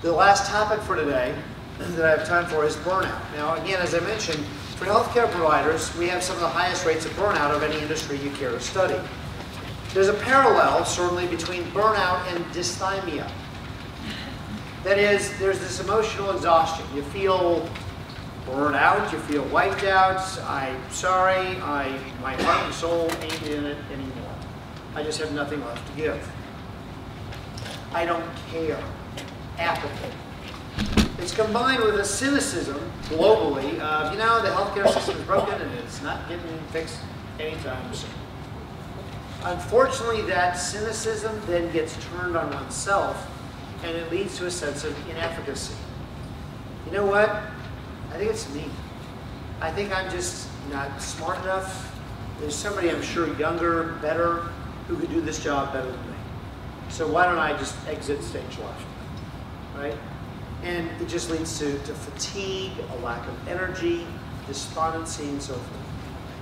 The last topic for today that I have time for is burnout. Now, again, as I mentioned, for healthcare providers, we have some of the highest rates of burnout of any industry you care to study. There's a parallel, certainly, between burnout and dysthymia. That is, there's this emotional exhaustion. You feel burned out, you feel wiped out, I'm sorry, I, my heart and soul ain't in it anymore. I just have nothing left to give. I don't care. Apathy. It's combined with a cynicism globally of, you know, the healthcare system is broken and it's not getting fixed anytime soon. Unfortunately, that cynicism then gets turned on oneself and it leads to a sense of inefficacy. You know what? I think it's me. I think I'm just not smart enough. There's somebody I'm sure younger, better, who could do this job better than me. So why don't I just exit stage left, right? And it just leads to, to fatigue, a lack of energy, despondency, and so forth.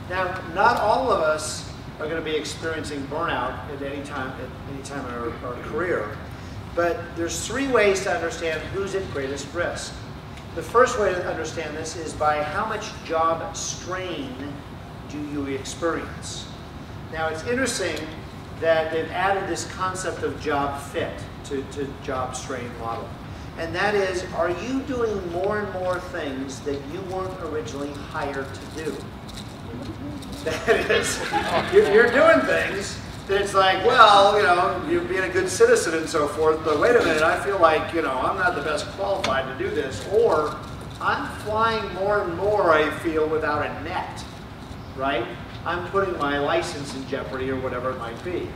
Now, not all of us are going to be experiencing burnout at any time, at any time in our, our career, but there's three ways to understand who's at greatest risk. The first way to understand this is by how much job strain do you experience. Now, it's interesting that they've added this concept of job fit to, to job strain model. And that is, are you doing more and more things that you weren't originally hired to do? That is, you're doing things that it's like, well, you know, you're being a good citizen and so forth, but wait a minute, I feel like, you know, I'm not the best qualified to do this. Or I'm flying more and more, I feel, without a net, right? I'm putting my license in jeopardy or whatever it might be.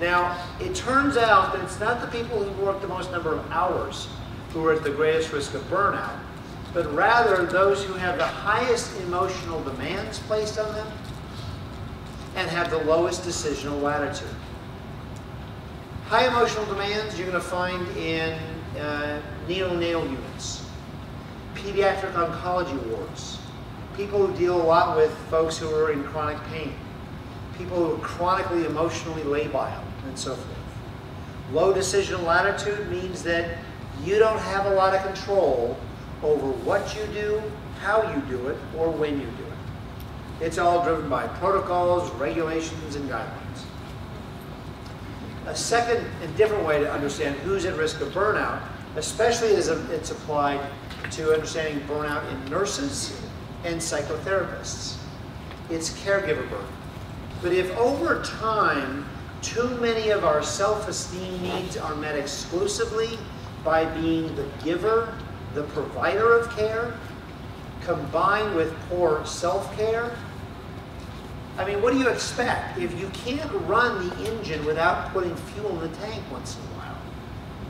Now, it turns out that it's not the people who work the most number of hours who are at the greatest risk of burnout, but rather those who have the highest emotional demands placed on them and have the lowest decisional latitude. High emotional demands you're going to find in uh, neonatal units, pediatric oncology wards, people who deal a lot with folks who are in chronic pain, people who are chronically emotionally labile, and so forth. Low decisional latitude means that you don't have a lot of control over what you do, how you do it, or when you do it. It's all driven by protocols, regulations, and guidelines. A second and different way to understand who's at risk of burnout, especially as it's applied to understanding burnout in nurses and psychotherapists. It's caregiver burden. But if over time, too many of our self-esteem needs are met exclusively by being the giver, the provider of care, combined with poor self-care, I mean, what do you expect? If you can't run the engine without putting fuel in the tank once in a while,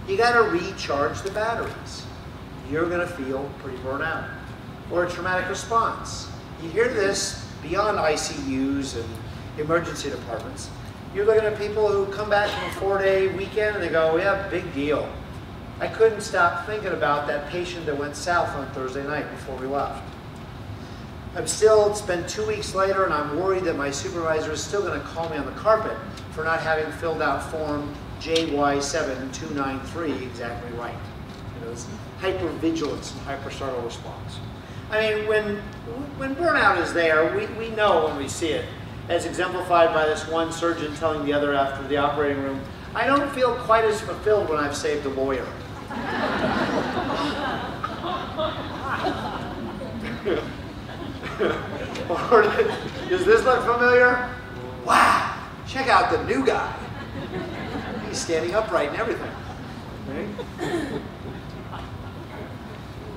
you got to recharge the batteries. You're going to feel pretty burnt out or a traumatic response. You hear this beyond ICUs and emergency departments. You're looking at people who come back from a four-day weekend and they go, yeah, big deal. I couldn't stop thinking about that patient that went south on Thursday night before we left. I'm still, it's been two weeks later and I'm worried that my supervisor is still going to call me on the carpet for not having filled out form JY7293 exactly right. You know, it's hypervigilance and hyperstartle response. I mean, when, when burnout is there, we, we know when we see it, as exemplified by this one surgeon telling the other after the operating room, I don't feel quite as fulfilled when I've saved a lawyer. does this look familiar? Wow, check out the new guy. He's standing upright and everything.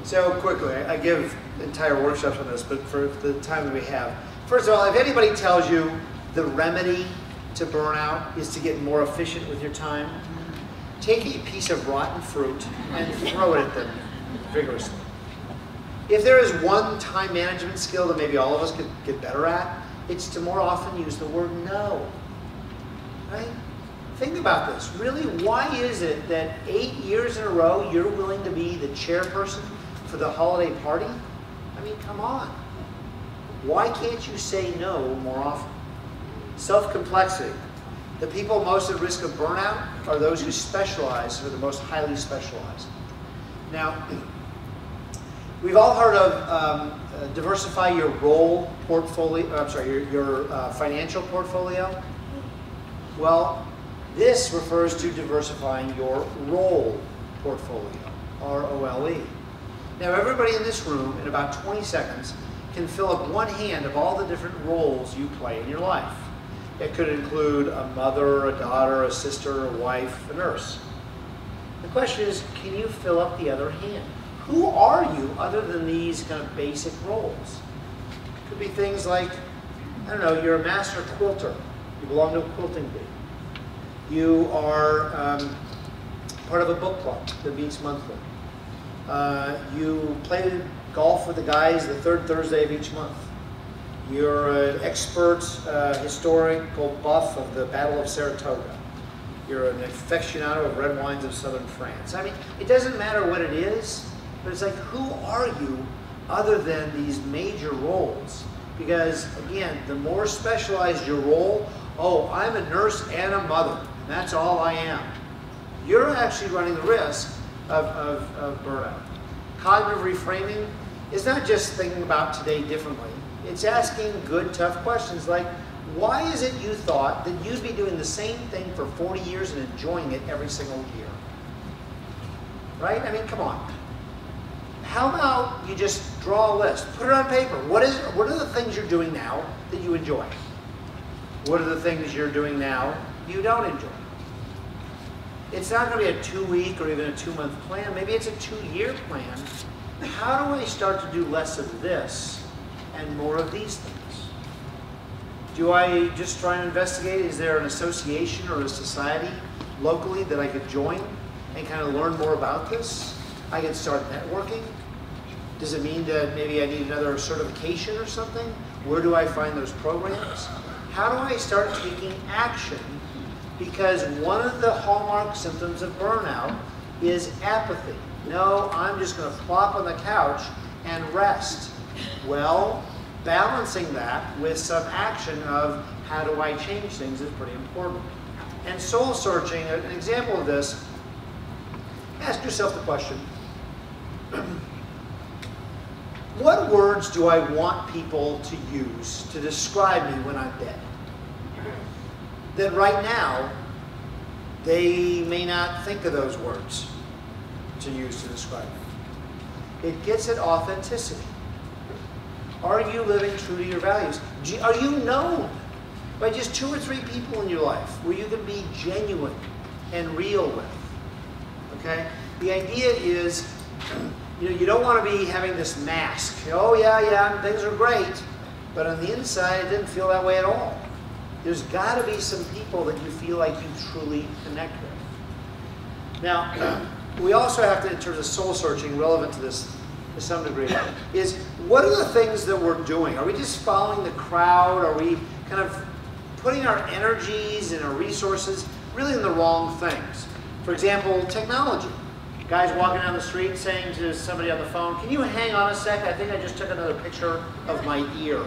So quickly, I give entire workshops on this, but for the time that we have. First of all, if anybody tells you the remedy to burnout is to get more efficient with your time, take a piece of rotten fruit and throw it at them vigorously. If there is one time management skill that maybe all of us could get better at, it's to more often use the word no. Right? Think about this. Really, why is it that eight years in a row you're willing to be the chairperson for the holiday party? I mean, come on. Why can't you say no more often? Self-complexity. The people most at risk of burnout are those who specialize, who are the most highly specialized. Now, we've all heard of um, uh, diversify your role portfolio, I'm sorry, your, your uh, financial portfolio. Well, this refers to diversifying your role portfolio, R-O-L-E. Now, everybody in this room, in about 20 seconds, can fill up one hand of all the different roles you play in your life. It could include a mother, a daughter, a sister, a wife, a nurse. The question is, can you fill up the other hand? Who are you other than these kind of basic roles? It could be things like, I don't know, you're a master quilter. You belong to a quilting bee. You are um, part of a book club that meets monthly. Uh, you play golf with the guys the third Thursday of each month. You're an expert uh, historical buff of the Battle of Saratoga. You're an aficionado of red wines of southern France. I mean, it doesn't matter what it is, but it's like, who are you other than these major roles? Because, again, the more specialized your role, oh, I'm a nurse and a mother, and that's all I am. You're actually running the risk of, of, of burnout. Cognitive reframing is not just thinking about today differently. It's asking good, tough questions like, why is it you thought that you'd be doing the same thing for 40 years and enjoying it every single year? Right? I mean, come on. How about you just draw a list, put it on paper. What is what are the things you're doing now that you enjoy? What are the things you're doing now you don't enjoy? It's not going to be a two-week or even a two-month plan. Maybe it's a two-year plan. How do I start to do less of this and more of these things? Do I just try and investigate? Is there an association or a society locally that I could join and kind of learn more about this? I could start networking. Does it mean that maybe I need another certification or something? Where do I find those programs? How do I start taking action because one of the hallmark symptoms of burnout is apathy. No, I'm just going to plop on the couch and rest. Well, balancing that with some action of how do I change things is pretty important. And soul searching, an example of this, ask yourself the question, what words do I want people to use to describe me when I'm dead? that right now they may not think of those words to use to describe me. It gets at authenticity. Are you living true to your values? Are you known by just two or three people in your life where you can be genuine and real with? Okay? The idea is, you know, you don't want to be having this mask. Oh yeah, yeah, things are great, but on the inside it didn't feel that way at all. There's got to be some people that you feel like you truly connect with. Now, we also have to, in terms of soul searching, relevant to this to some degree, is what are the things that we're doing? Are we just following the crowd? Are we kind of putting our energies and our resources really in the wrong things? For example, technology. Guys walking down the street saying to somebody on the phone, can you hang on a sec? I think I just took another picture of my ear.